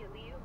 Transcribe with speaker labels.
Speaker 1: immediately